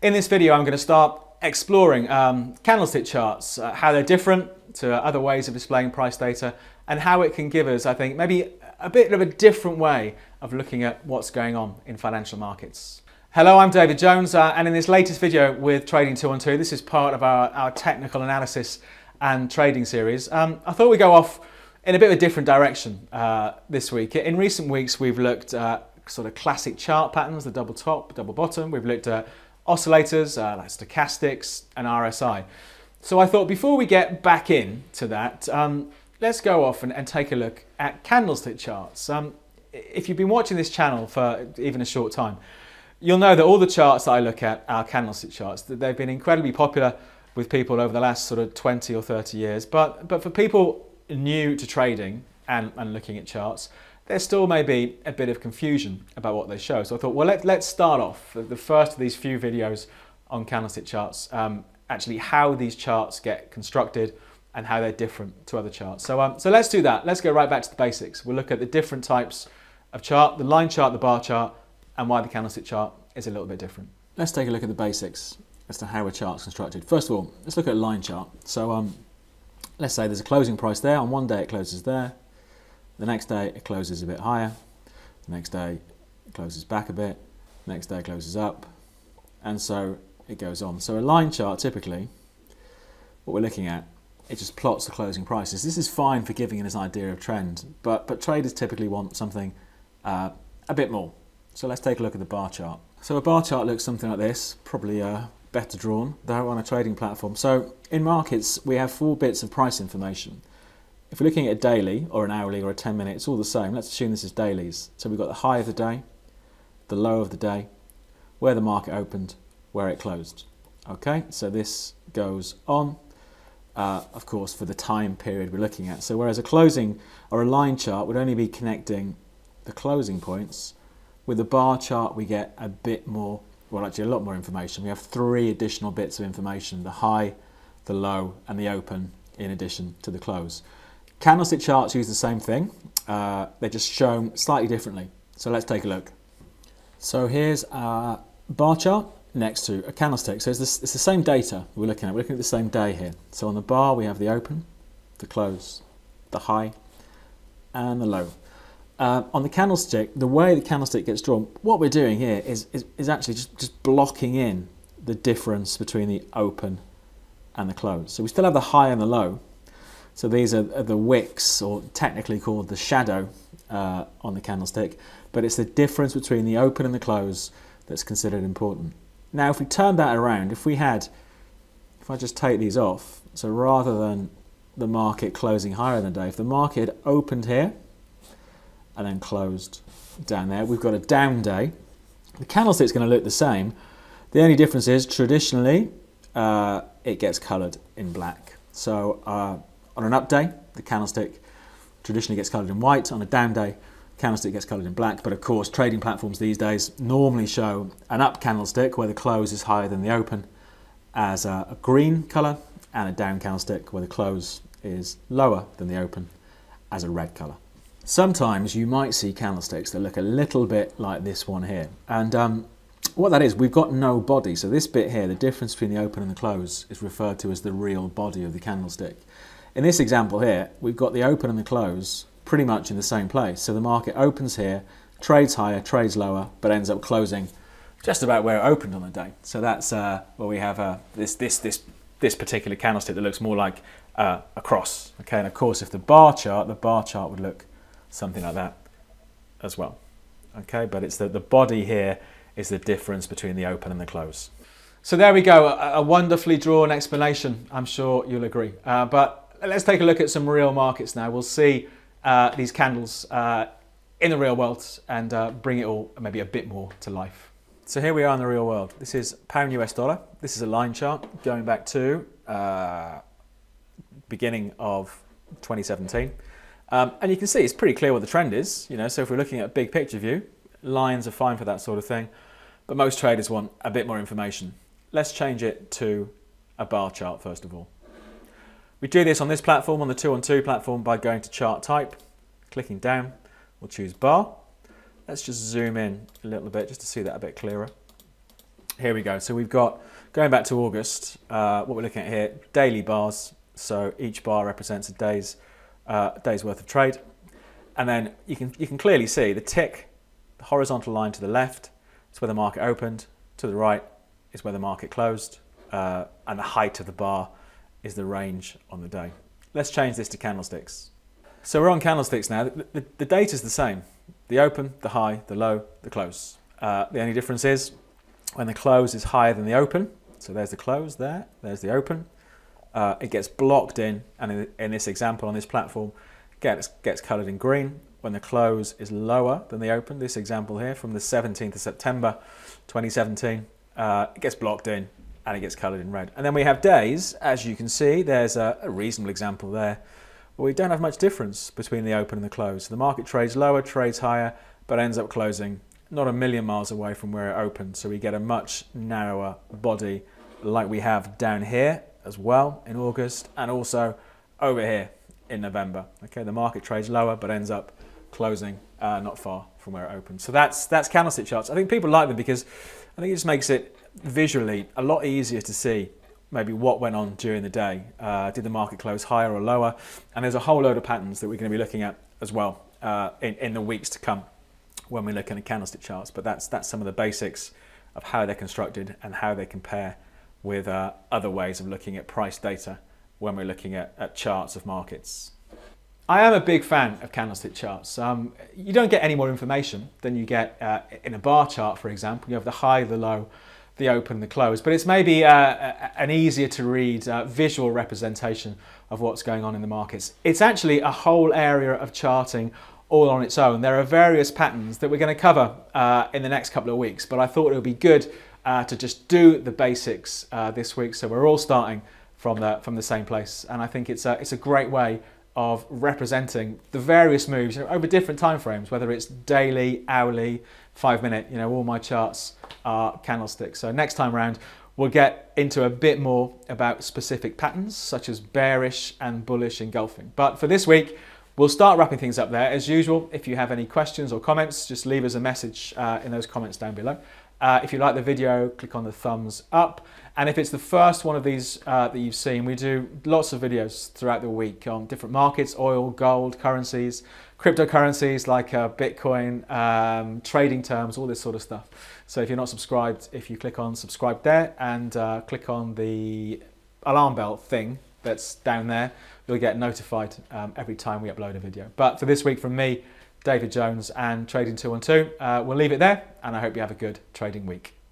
In this video, I'm going to start exploring um, candlestick charts, uh, how they're different to other ways of displaying price data, and how it can give us, I think, maybe a bit of a different way of looking at what's going on in financial markets. Hello, I'm David Jones, uh, and in this latest video with Trading 212, this is part of our, our technical analysis and trading series. Um, I thought we'd go off in a bit of a different direction uh, this week. In recent weeks, we've looked at sort of classic chart patterns, the double top, double bottom. We've looked at oscillators uh, like stochastics and RSI. So I thought before we get back into that, um, let's go off and, and, take a look at candlestick charts. Um, if you've been watching this channel for even a short time, you'll know that all the charts that I look at are candlestick charts. That they've been incredibly popular with people over the last sort of 20 or 30 years. But, but for people new to trading and, and looking at charts, there still may be a bit of confusion about what they show. So I thought, well, let, let's start off the first of these few videos on candlestick charts, um, actually how these charts get constructed and how they're different to other charts. So, um, so let's do that. Let's go right back to the basics. We'll look at the different types of chart, the line chart, the bar chart, and why the candlestick chart is a little bit different. Let's take a look at the basics as to how a chart's constructed. First of all, let's look at a line chart. So um, let's say there's a closing price there. On one day it closes there, the next day it closes a bit higher. The next day it closes back a bit. The next day closes up. And so it goes on. So a line chart typically, what we're looking at, it just plots the closing prices. This is fine for giving us an idea of trend, but, but traders typically want something uh, a bit more. So let's take a look at the bar chart. So a bar chart looks something like this, probably uh, better drawn, though on a trading platform. So in markets, we have four bits of price information. If we're looking at a daily or an hourly or a 10 minute, it's all the same. Let's assume this is dailies. So we've got the high of the day, the low of the day, where the market opened, where it closed. Okay, so this goes on, uh, of course, for the time period we're looking at. So whereas a closing or a line chart would only be connecting the closing points, with a bar chart we get a bit more, well actually a lot more information. We have three additional bits of information, the high, the low and the open in addition to the close. Candlestick charts use the same thing, uh, they're just shown slightly differently. So let's take a look. So here's our bar chart next to a candlestick. So it's, this, it's the same data we're looking at. We're looking at the same day here. So on the bar we have the open, the close, the high and the low. Uh, on the candlestick, the way the candlestick gets drawn, what we're doing here is, is, is actually just, just blocking in the difference between the open and the close. So we still have the high and the low, so these are, the wicks, or technically called the shadow, uh, on the candlestick, but it's the difference between the open and the close that's considered important. Now, if we turn that around, if we had, if I just take these off, so rather than the market closing higher than day, if the market opened here and then closed down there, we've got a down day. The candlestick's going to look the same. The only difference is traditionally uh, it gets coloured in black. So uh, on an up day, the candlestick traditionally gets coloured in white. On a down day, candlestick gets coloured in black. But of course, trading platforms these days normally show an up candlestick where the close is higher than the open as a, a green colour and a down candlestick where the close is lower than the open as a red colour. Sometimes you might see candlesticks that look a little bit like this one here. And um, what that is, we've got no body. So this bit here, the difference between the open and the close, is referred to as the real body of the candlestick. In this example here, we've got the open and the close pretty much in the same place. So the market opens here, trades higher, trades lower, but ends up closing just about where it opened on the day. So that's uh, where we have uh, this, this, this, this particular candlestick that looks more like uh, a cross. Okay, and of course, if the bar chart, the bar chart would look something like that as well. Okay, but it's the, the body here is the difference between the open and the close. So there we go, a, a wonderfully drawn explanation. I'm sure you'll agree. Uh, but let's take a look at some real markets now. We'll see uh, these candles uh, in the real world and uh, bring it all maybe a bit more to life. So here we are in the real world. This is pound US dollar. This is a line chart going back to uh, beginning of 2017. Um, and you can see it's pretty clear what the trend is. You know, so if we're looking at a big picture view, lines are fine for that sort of thing. But most traders want a bit more information. Let's change it to a bar chart first of all. We do this on this platform, on the 212 platform, by going to chart type, clicking down, we'll choose bar. Let's just zoom in a little bit just to see that a bit clearer. Here we go. So we've got, going back to August, uh, what we're looking at here, daily bars. So each bar represents a day's, uh, day's worth of trade. And then you can, you can clearly see the tick, the horizontal line to the left is where the market opened, to the right is where the market closed, uh, and the height of the bar is the range on the day. Let's change this to candlesticks. So we're on candlesticks now. The, the, the data is the same. The open, the high, the low, the close. Uh, the only difference is when the close is higher than the open, so there's the close there, there's the open, uh, it gets blocked in, and in, in, this example on this platform, gets, gets coloured in green. When the close is lower than the open, this example here from the 17th of September 2017, uh, it gets blocked in and it gets coloured in red. And then we have days, as you can see, there's a, a reasonable example there, where we don't have much difference between the open and the close. The market trades lower, trades higher, but ends up closing not a million miles away from where it opened. So we get a much narrower body like we have down here as well in August and also over here in November. Okay, the market trades lower but ends up closing uh, not far from where it opened. So that's that's candlestick charts. I think people like them because I think it just makes it visually a lot easier to see maybe what went on during the day. Uh, did the market close higher or lower? And there's a whole load of patterns that we're going to be looking at as well uh, in, in the weeks to come when we're looking at candlestick charts. But that's, that's some of the basics of how they're constructed and how they compare with uh, other ways of looking at price data when we're looking at, at charts of markets. I am a big fan of candlestick charts. Um, you don't get any more information than you get uh, in a bar chart, for example. You have the high, the low, the open, and the close, but it's maybe uh, an easier to read uh, visual representation of what's going on in the markets. It's actually a whole area of charting all on its own. There are various patterns that we're going to cover uh, in the next couple of weeks, but I thought it would be good uh, to just do the basics uh, this week so we're all starting from the, from the same place. And I think it's a, it's a great way of representing the various moves over different time frames, whether it's daily, hourly, five minute, you know, all my charts are candlesticks. So next time around, we'll get into a bit more about specific patterns, such as bearish and bullish engulfing. But for this week, We'll start wrapping things up there. As usual, if you have any questions or comments, just leave us a message uh, in those comments down below. Uh, if you like the video, click on the thumbs up. And if it's the first one of these uh, that you've seen, we do lots of videos throughout the week on different markets, oil, gold, currencies, cryptocurrencies like uh, Bitcoin, um, trading terms, all this sort of stuff. So if you're not subscribed, if you click on subscribe there and uh, click on the alarm bell thing that's down there, you'll get notified um, every time we upload a video. But for this week from me, David Jones and Trading 212, uh, we'll leave it there and I hope you have a good trading week.